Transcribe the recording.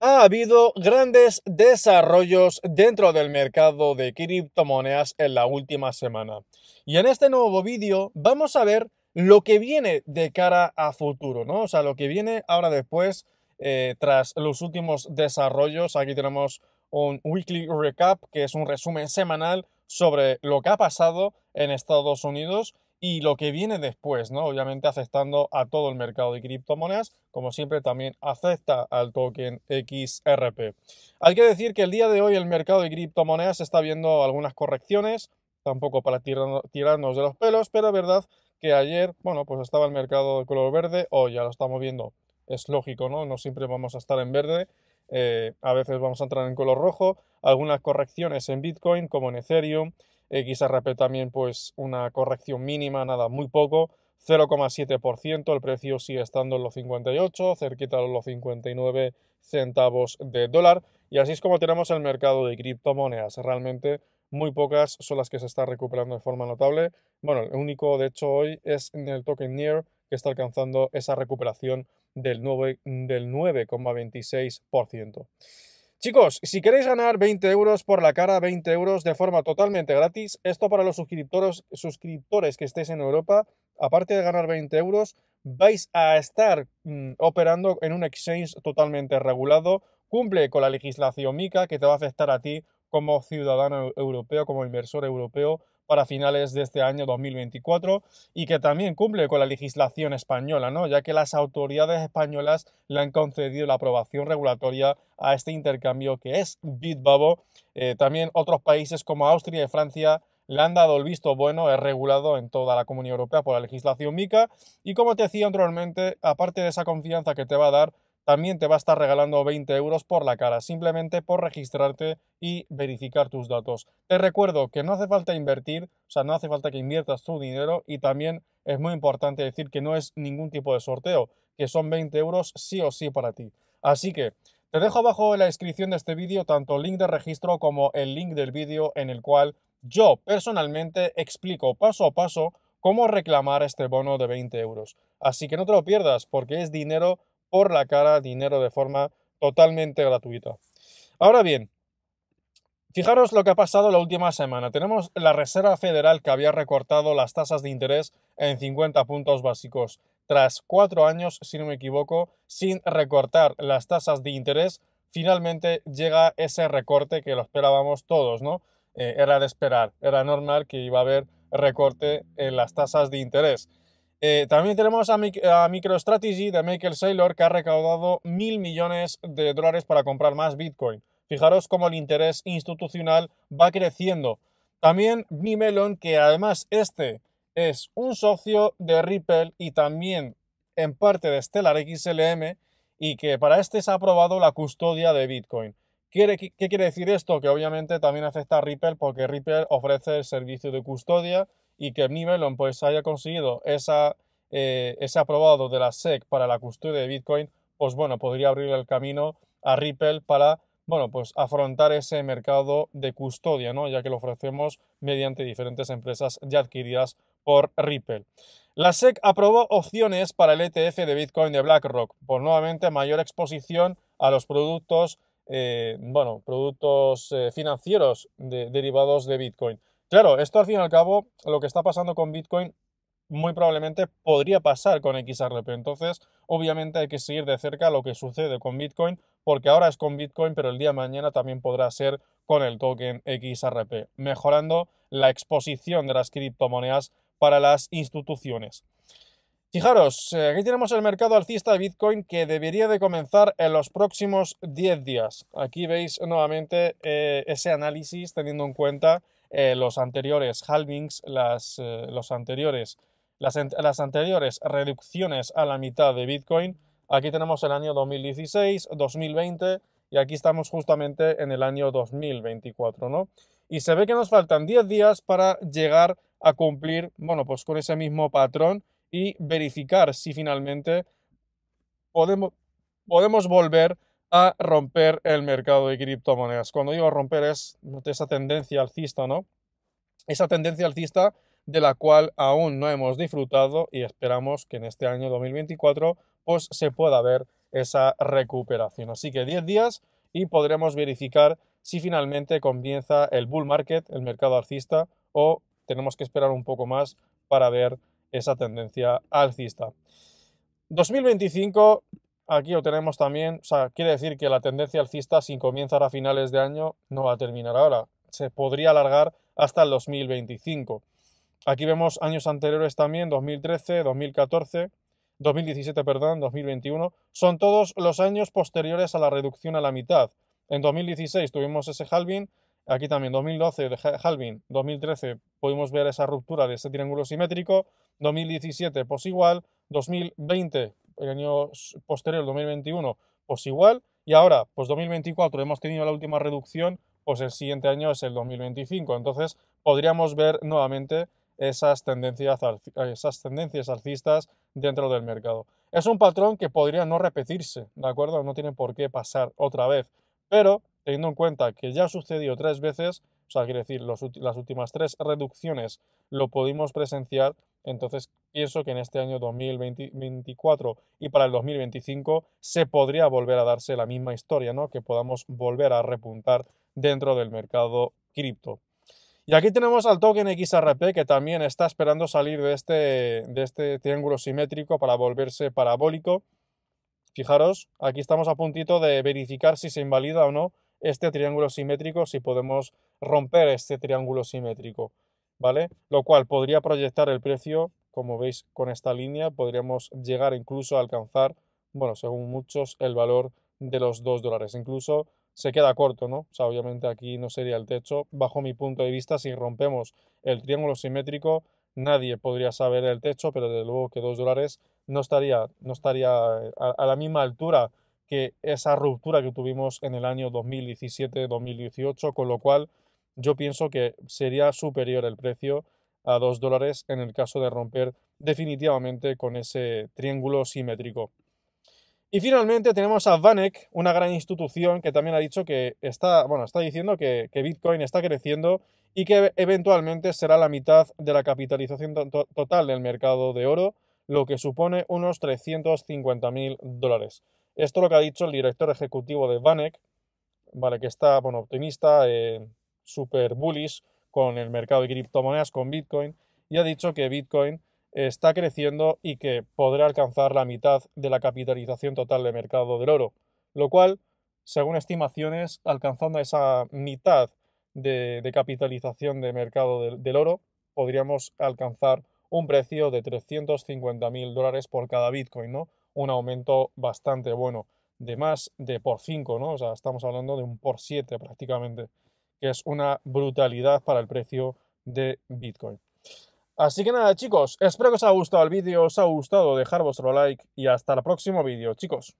ha habido grandes desarrollos dentro del mercado de criptomonedas en la última semana. Y en este nuevo vídeo vamos a ver lo que viene de cara a futuro, ¿no? O sea, lo que viene ahora después, eh, tras los últimos desarrollos. Aquí tenemos un weekly recap, que es un resumen semanal sobre lo que ha pasado en Estados Unidos y lo que viene después, ¿no? Obviamente afectando a todo el mercado de criptomonedas, como siempre también afecta al token XRP. Hay que decir que el día de hoy el mercado de criptomonedas está viendo algunas correcciones, tampoco para tirarnos de los pelos, pero es verdad que ayer, bueno, pues estaba el mercado de color verde, hoy ya lo estamos viendo, es lógico, ¿no? No siempre vamos a estar en verde, eh, a veces vamos a entrar en color rojo, algunas correcciones en Bitcoin como en Ethereum, XRP también pues una corrección mínima, nada, muy poco, 0,7%, el precio sigue estando en los 58, cerquita de los 59 centavos de dólar y así es como tenemos el mercado de criptomonedas, realmente muy pocas son las que se están recuperando de forma notable. Bueno, el único de hecho hoy es en el token NEAR que está alcanzando esa recuperación del 9,26%. Chicos, si queréis ganar 20 euros por la cara, 20 euros de forma totalmente gratis, esto para los suscriptores, suscriptores que estéis en Europa, aparte de ganar 20 euros, vais a estar mm, operando en un exchange totalmente regulado, cumple con la legislación MICA que te va a afectar a ti como ciudadano europeo, como inversor europeo, para finales de este año 2024 y que también cumple con la legislación española, ¿no? ya que las autoridades españolas le han concedido la aprobación regulatoria a este intercambio que es Bitbabo. Eh, también otros países como Austria y Francia le han dado el visto bueno, es regulado en toda la Comunidad Europea por la legislación MICA y como te decía anteriormente, aparte de esa confianza que te va a dar, también te va a estar regalando 20 euros por la cara, simplemente por registrarte y verificar tus datos. Te recuerdo que no hace falta invertir, o sea, no hace falta que inviertas tu dinero y también es muy importante decir que no es ningún tipo de sorteo, que son 20 euros sí o sí para ti. Así que te dejo abajo en la descripción de este vídeo tanto el link de registro como el link del vídeo en el cual yo personalmente explico paso a paso cómo reclamar este bono de 20 euros. Así que no te lo pierdas porque es dinero por la cara dinero de forma totalmente gratuita. Ahora bien, fijaros lo que ha pasado la última semana. Tenemos la Reserva Federal que había recortado las tasas de interés en 50 puntos básicos. Tras cuatro años, si no me equivoco, sin recortar las tasas de interés, finalmente llega ese recorte que lo esperábamos todos, ¿no? Eh, era de esperar, era normal que iba a haber recorte en las tasas de interés. Eh, también tenemos a, MicroStrategy de Michael Saylor que ha recaudado mil millones de dólares para comprar más Bitcoin. Fijaros cómo el interés institucional va creciendo. También Melon, que además este es un socio de Ripple y también en parte de Stellar XLM y que para este se ha aprobado la custodia de Bitcoin. ¿Qué, ¿Qué quiere decir esto? Que obviamente también afecta a Ripple porque Ripple ofrece el servicio de custodia y que Nivelon pues haya conseguido eh, ese aprobado de la SEC para la custodia de Bitcoin, pues bueno, podría abrir el camino a Ripple para, bueno, pues afrontar ese mercado de custodia, ¿no? Ya que lo ofrecemos mediante diferentes empresas ya adquiridas por Ripple. La SEC aprobó opciones para el ETF de Bitcoin de BlackRock, por nuevamente mayor exposición a los productos, eh, bueno, productos eh, financieros derivados de Bitcoin. Claro, esto al fin y al cabo, lo que está pasando con Bitcoin muy probablemente podría pasar con XRP. Entonces, obviamente hay que seguir de cerca lo que sucede con Bitcoin, porque ahora es con Bitcoin, pero el día de mañana también podrá ser con el token XRP, mejorando la exposición de las criptomonedas para las instituciones. Fijaros, eh, aquí tenemos el mercado alcista de Bitcoin que debería de comenzar en los próximos 10 días. Aquí veis nuevamente eh, ese análisis teniendo en cuenta eh, los anteriores halvings, las, eh, los anteriores, las, las, anteriores reducciones a la mitad de Bitcoin. Aquí tenemos el año 2016, 2020 y aquí estamos justamente en el año 2024, ¿no? Y se ve que nos faltan 10 días para llegar a cumplir, bueno, pues con ese mismo patrón y verificar si finalmente podemos, podemos volver a romper el mercado de criptomonedas. Cuando digo romper es esa tendencia alcista, ¿no? Esa tendencia alcista de la cual aún no hemos disfrutado y esperamos que en este año 2024 pues se pueda ver esa recuperación. Así que 10 días y podremos verificar si finalmente comienza el bull market, el mercado alcista, o tenemos que esperar un poco más para ver esa tendencia alcista. 2025, aquí lo tenemos también, o sea, quiere decir que la tendencia alcista, si comienza a finales de año, no va a terminar ahora. Se podría alargar hasta el 2025. Aquí vemos años anteriores también, 2013, 2014, 2017, perdón, 2021. Son todos los años posteriores a la reducción a la mitad. En 2016 tuvimos ese halving, aquí también 2012 de halving, 2013 pudimos ver esa ruptura de ese triángulo simétrico, 2017 pues igual, 2020, el año posterior, 2021, pues igual, y ahora, pues 2024 hemos tenido la última reducción, pues el siguiente año es el 2025. Entonces podríamos ver nuevamente esas tendencias, esas tendencias alcistas dentro del mercado. Es un patrón que podría no repetirse, ¿de acuerdo? No tiene por qué pasar otra vez. Pero teniendo en cuenta que ya ha sucedido tres veces, o sea, quiere decir, las últimas tres reducciones lo pudimos presenciar, entonces pienso que en este año 2024 y para el 2025 se podría volver a darse la misma historia, ¿no? Que podamos volver a repuntar dentro del mercado cripto. Y aquí tenemos al token XRP que también está esperando salir de este, de este triángulo simétrico para volverse parabólico. Fijaros, aquí estamos a puntito de verificar si se invalida o no este triángulo simétrico, si podemos romper este triángulo simétrico, ¿vale? Lo cual podría proyectar el precio, como veis con esta línea, podríamos llegar incluso a alcanzar, bueno, según muchos, el valor de los 2 dólares. Incluso se queda corto, ¿no? O sea, obviamente aquí no sería el techo. Bajo mi punto de vista, si rompemos el triángulo simétrico, nadie podría saber el techo, pero desde luego que 2 dólares no estaría, no estaría eh, a, la misma altura que esa ruptura que tuvimos en el año 2017-2018, con lo cual yo pienso que sería superior el precio a 2 dólares en el caso de romper definitivamente con ese triángulo simétrico. Y finalmente tenemos a Vanek, una gran institución que también ha dicho que está, bueno, está diciendo que, Bitcoin está creciendo y que eventualmente será la mitad de la capitalización total del mercado de oro, lo que supone unos 350 mil dólares. Esto es lo que ha dicho el director ejecutivo de Vanek, vale, que está bueno, optimista, eh, super bullish con el mercado de criptomonedas, con Bitcoin, y ha dicho que Bitcoin está creciendo y que podrá alcanzar la mitad de la capitalización total de mercado del oro, lo cual, según estimaciones, alcanzando esa mitad de, capitalización de mercado del, oro, podríamos alcanzar un precio de 350 mil dólares por cada Bitcoin, ¿no? Un aumento bastante bueno, de más de por 5, ¿no? O sea, estamos hablando de un por 7 prácticamente, que es una brutalidad para el precio de Bitcoin. Así que nada chicos, espero que os haya gustado el vídeo, os haya gustado dejar vuestro like y hasta el próximo vídeo chicos.